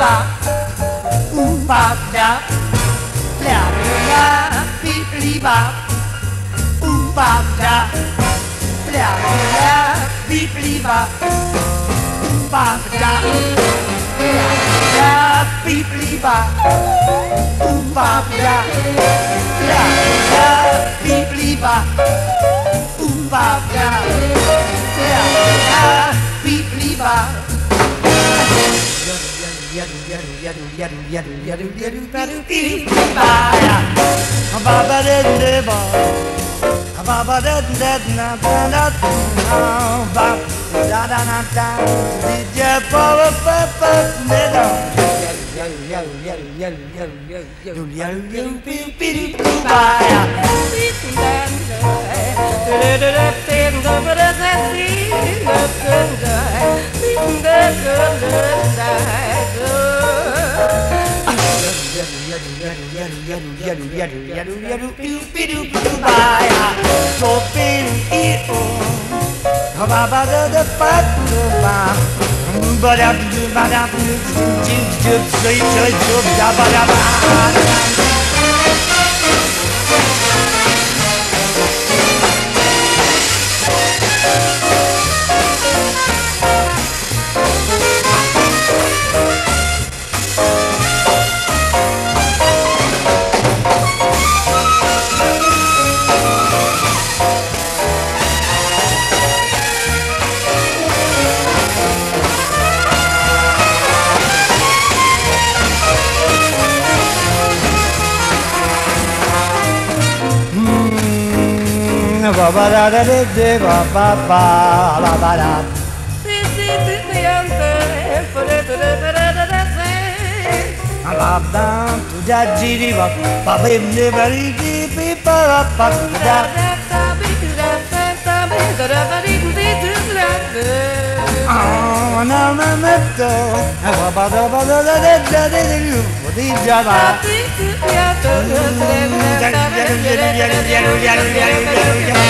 ba, ooh ba da, la la bippity bop, ooh ba da, la la bippity bop, ooh ba da, la la bippity bop, ooh ba da, la la bippity Yeah, Ba-da-ba-da-ba-da-ba ba ba da da da da ba ba ba ba ba da. Ba ba da di di ba ba ba ba di di bi ba ba ba gonna remember I think to get a little